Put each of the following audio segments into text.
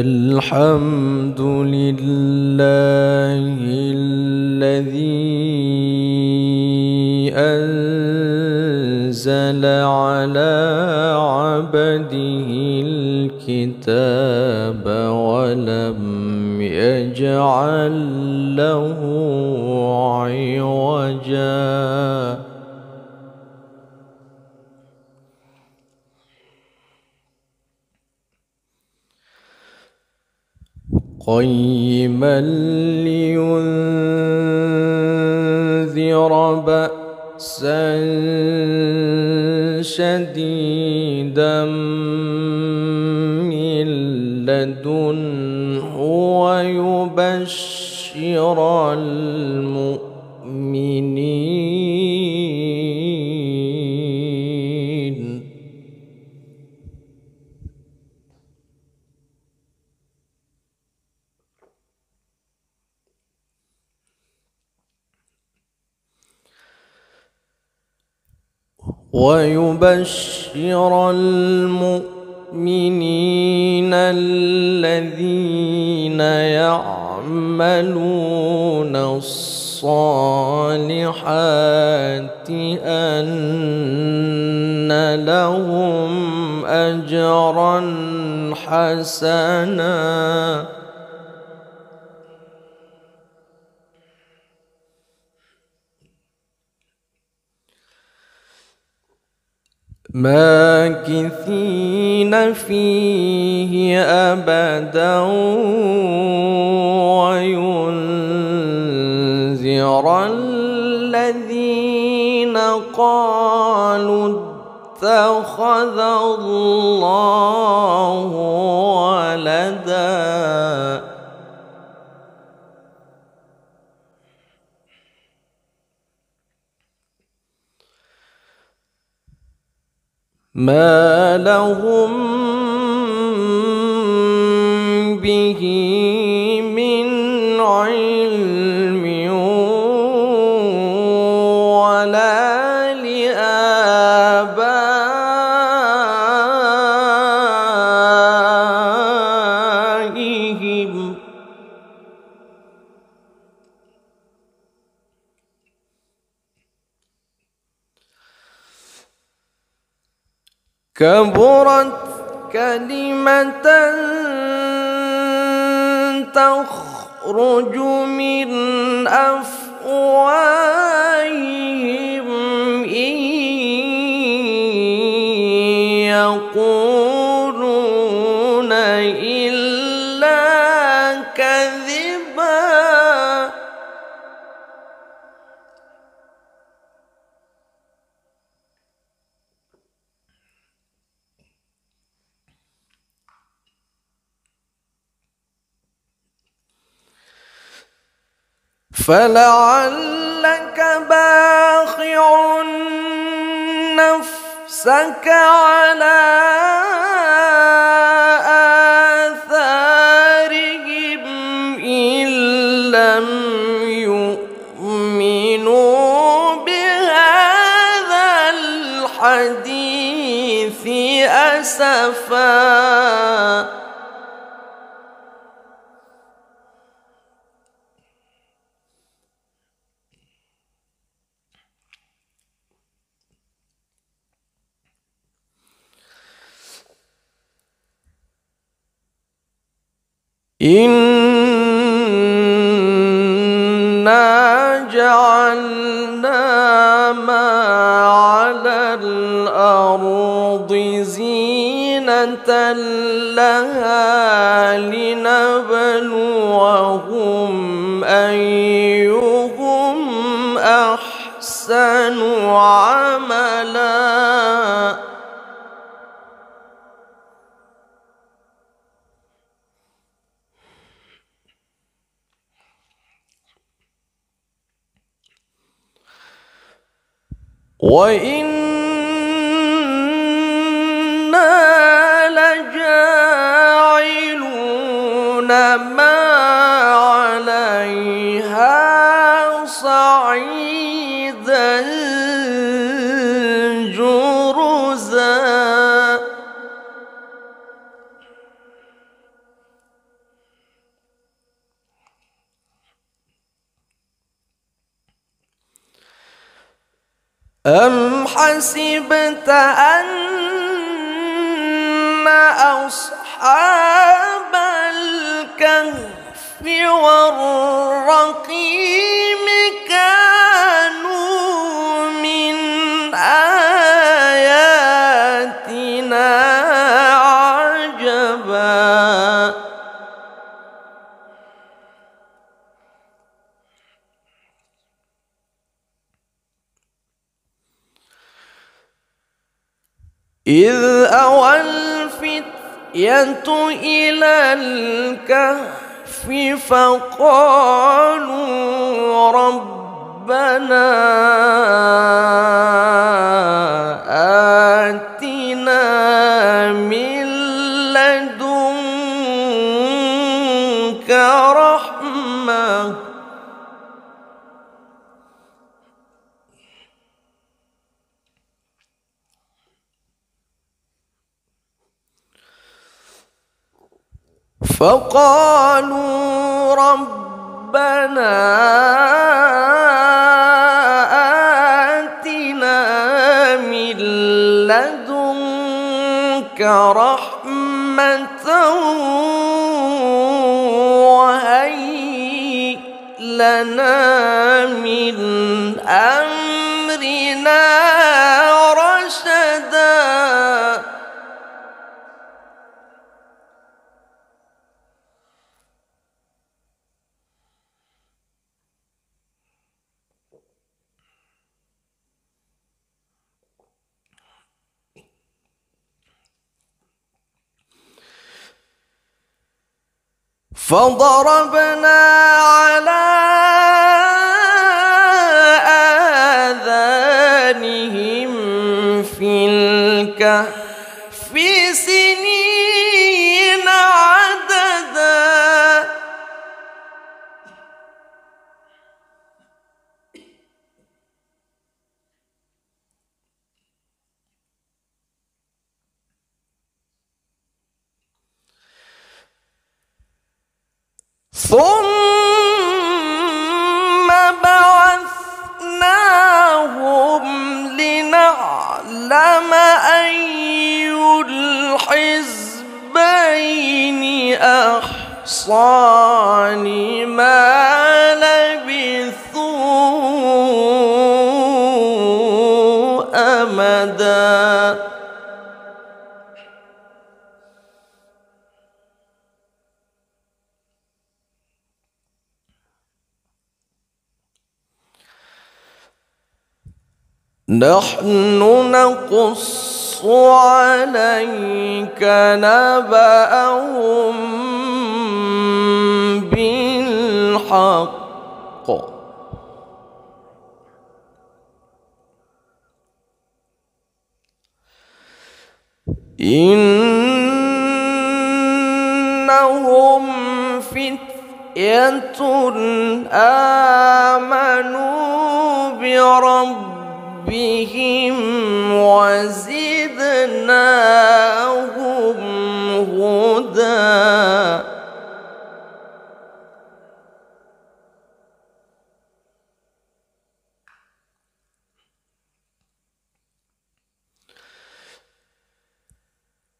الحمد لله الذي أنزل على عبده الكتاب ولم يجعل له عوجا. قيما لينذر بأسا شديدا من لدنه ويبشر ويبشر المؤمنين الذين يعملون الصالحات أن لهم أجرا حسنا ماكثين فيه أبدا وينذر الذين قالوا اتخذ الله ولدا ما لهم به كبرت كلمة تخرج من أفواههم. فلعلك باخع نفسك على آثارهم إن لم يؤمنوا بهذا الحديث أسفاً. إنا جعلنا ما على الأرض زينة لها لنبلوهم أيهم أحسن عملاً وإنا لجاعلون ما عليها صعيدا أم حسبت أن أصحاب الكهف والرقيم إذ أوى الفتية إلى الكهف فقالوا ربنا آتنا من لدنك فقالوا ربنا آتنا من لدنك رحمة وهيئ لنا من أمرنا رشدا فضربنا ثم بعثناهم لنعلم أي الحزبين أحصى لما نحن نقص عليك نبأهم بالحق. إنهم فتية آمنوا بربهم ربهم وزدناهم هدى.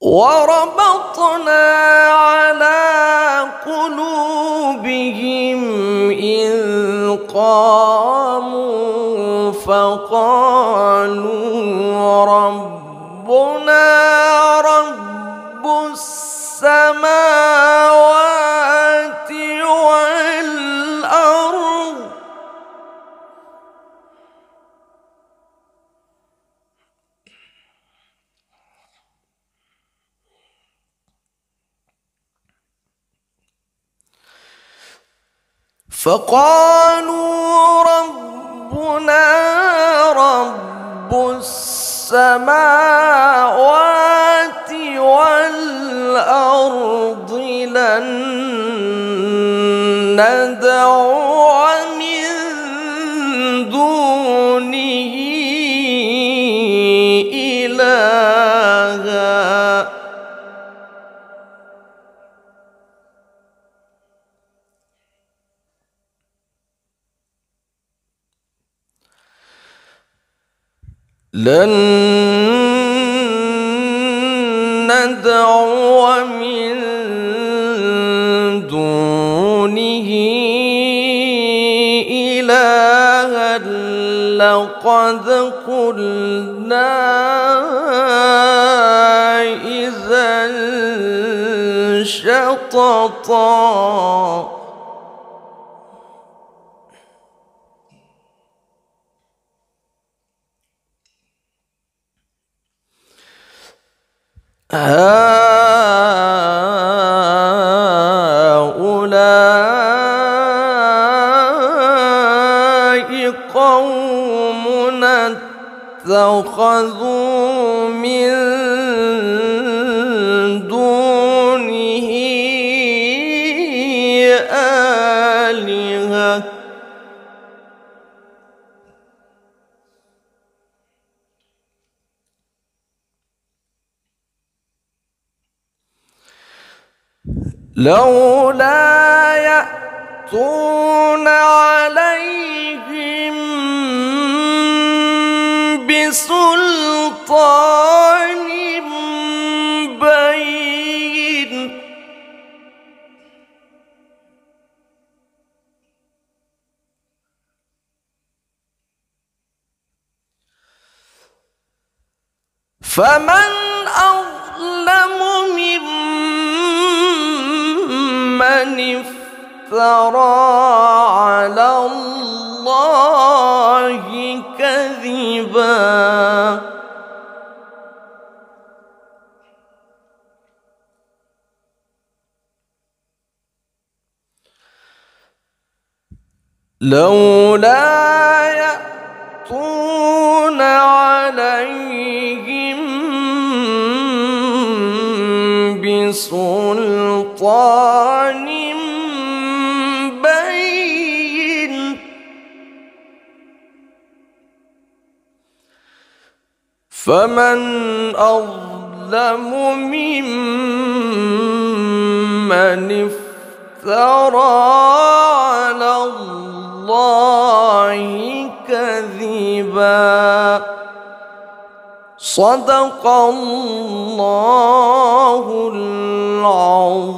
وربطنا على قلوبهم إذ قاموا فقالوا ربنا رب السماوات والأرض. فقالوا ربنا رب السماوات والأرض لن ندعو دونه إلها لن ندعو من دونه إلها لقد قلنا إذا شططا هؤلاء قومنا اتخذوا من لولا يأتون عليهم بسلطان بين. فمن افترى على الله كذبا. لولا يأتون عليهم بسلطان فمن أظلم ممن افترى على الله كذبا. صدق الله العظيم.